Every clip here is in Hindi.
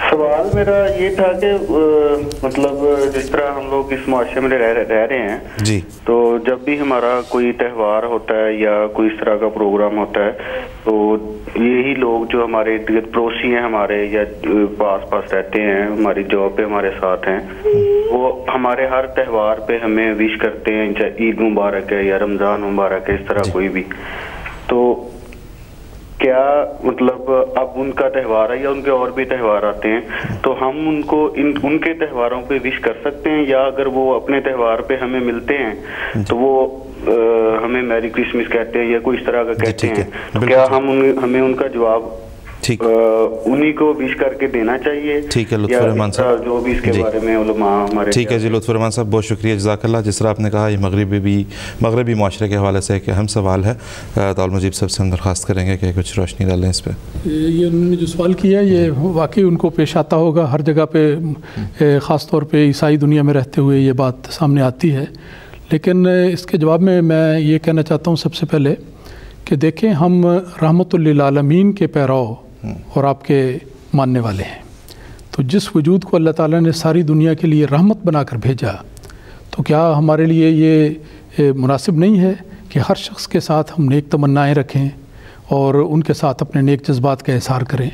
सवाल मेरा ये था कि मतलब जिस तरह हम लोग इस मुआशरे में रह, रह रहे हैं जी। तो जब भी हमारा कोई त्यौहार होता है या कोई इस तरह का प्रोग्राम होता है तो यही लोग जो हमारे इर्द पड़ोसी हैं हमारे या पास पास रहते हैं हमारी जॉब पे हमारे साथ हैं वो हमारे हर त्यौहार पे हमें विश करते हैं चाहे ईद मुबारक है या रमज़ान मुबारक है इस तरह कोई भी। तो क्या मतलब अब उनका त्यौहार है या उनके और भी त्यौहार आते हैं तो हम उनको इन उनके त्यौहारों पे विश कर सकते हैं या अगर वो अपने त्यौहार पे हमें मिलते हैं तो वो आ, हमें मैरी क्रिसमस कहते हैं या कोई इस तरह का कहते हैं। तो क्या हम उन, हमें उनका जवाब ठीक। उन्हीं को विश करके देना चाहिए। ठीक है, रहमान साहब। जो भी इसके बारे में हमारे ठीक है जी लुत्फरमान साहब बहुत शुक्रिया जजाकल्ला जिस तरह आपने कहा ये मगरबी भी मगरबी माशरे के हवाले से एक अहम सवाल है। ताल मुजीब साहब से हम दरख्वास्त करेंगे कि कुछ रोशनी डालें इस पर ये उन्होंने जो सवाल किया ये वाकई उनको पेश आता होगा। हर जगह पे ए, ख़ास तौर पे ईसाई दुनिया में रहते हुए ये बात सामने आती है। लेकिन इसके जवाब में मैं ये कहना चाहता हूँ सबसे पहले कि देखें हम रहमतुल्लिल के पैराव और आपके मानने वाले हैं। तो जिस वजूद को अल्लाह ताला ने सारी दुनिया के लिए रहमत बनाकर भेजा तो क्या हमारे लिए ये मुनासिब नहीं है कि हर शख्स के साथ हम नेक तमन्नाएँ रखें और उनके साथ अपने नेक जज्बात का इजहार करें?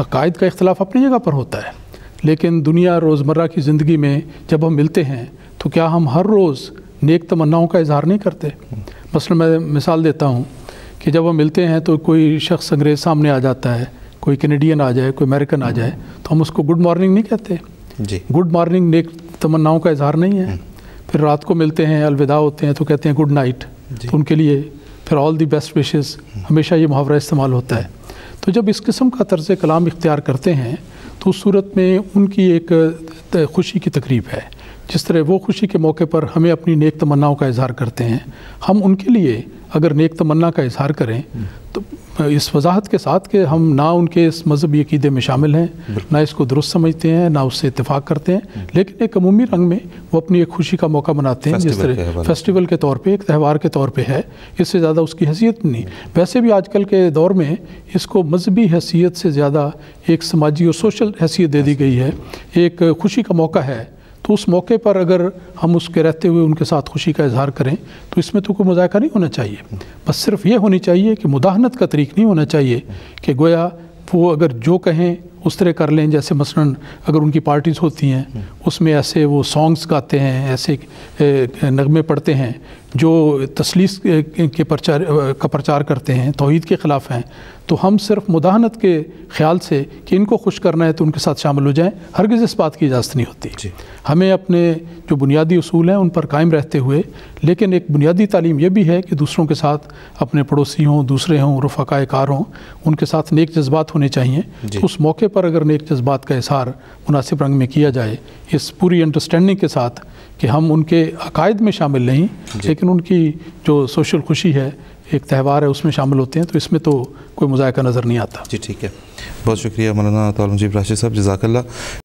अकायद का इख्तलाफ अपनी जगह पर होता है, लेकिन दुनिया रोज़मर्रा की ज़िंदगी में जब हम मिलते हैं तो क्या हम हर रोज़ नेक तमन्नाओं का इजहार नहीं करते? मसलन मैं मिसाल देता हूँ कि जब हम मिलते हैं तो कोई शख्स अंग्रेज़ सामने आ जाता है कोई कैनेडियन आ जाए कोई अमेरिकन आ जाए तो हम उसको गुड मॉर्निंग नहीं कहते। जी। गुड मॉर्निंग नेक तमन्नाओं का इजहार नहीं है। फिर रात को मिलते हैं अलविदा होते हैं तो कहते हैं गुड नाइट तो उनके लिए फिर ऑल दी बेस्ट विशेस हमेशा ये मुहावरा इस्तेमाल होता है। तो जब इस किस्म का तर्ज कलाम इख्तियार करते हैं तो उस सूरत में उनकी एक खुशी की तकरीब है। जिस तरह वो खुशी के मौके पर हमें अपनी नेक तमन्नाओं का इजहार करते हैं हम उनके लिए अगर नेक तमन्ना का इजहार करें तो इस वजाहत के साथ कि हम ना उनके इस मजहबी अकीदे में शामिल हैं ना इसको दुरुस्त समझते हैं ना उससे इतफाक़ करते हैं लेकिन एक अमूमी रंग में वो अपनी एक खुशी का मौका मनाते हैं जिस तरह फेस्टिवल के तौर पे एक त्यौहार के तौर पे है इससे ज़्यादा उसकी हैसियत नहीं। वैसे भी आजकल के दौर में इसको मजहबी हैसियत से ज़्यादा एक समाजी और सोशल हैसियत दे दी गई है। एक खुशी का मौका है तो उस मौके पर अगर हम उसके रहते हुए उनके साथ खुशी का इजहार करें तो इसमें तो कोई मज़ाक नहीं होना चाहिए। बस सिर्फ़ ये होनी चाहिए कि मुदाहनत का तरीक नहीं होना चाहिए कि गोया वो अगर जो कहें उस तरह कर लें जैसे मसलन अगर उनकी पार्टीज़ होती हैं उसमें ऐसे वो सॉन्ग्स गाते हैं ऐसे नगमे पढ़ते हैं जो तसलीस के प्रचार का प्रचार करते हैं तोहीद के ख़िलाफ़ हैं तो हम सिर्फ़ मुदाहनत के ख्याल से कि इनको खुश करना है तो उनके साथ शामिल हो जाएँ हरगिज़ इस बात की इजाज़त नहीं होती। हमें अपने जो बुनियादी असूल हैं उन पर कायम रहते हुए लेकिन एक बुनियादी तालीम यह भी है कि दूसरों के साथ अपने पड़ोसी हों दूसरे हों रफ़ाक़ाए कार हों उनके साथ नेक जज्बात होने चाहिए। तो उस मौके पर अगर नेक जज्बात का इशार मुनासिब रंग में किया जाए इस पूरी अंडरस्टैंडिंग के साथ कि हम उनके अकायद में शामिल नहीं लेकिन उनकी जो सोशल खुशी है एक त्यौहार है उसमें शामिल होते हैं तो इसमें तो कोई मुजायका नज़र नहीं आता। जी ठीक है। बहुत शुक्रिया मौलाना ताल मुजीब राशिद साहब जजाकल्ला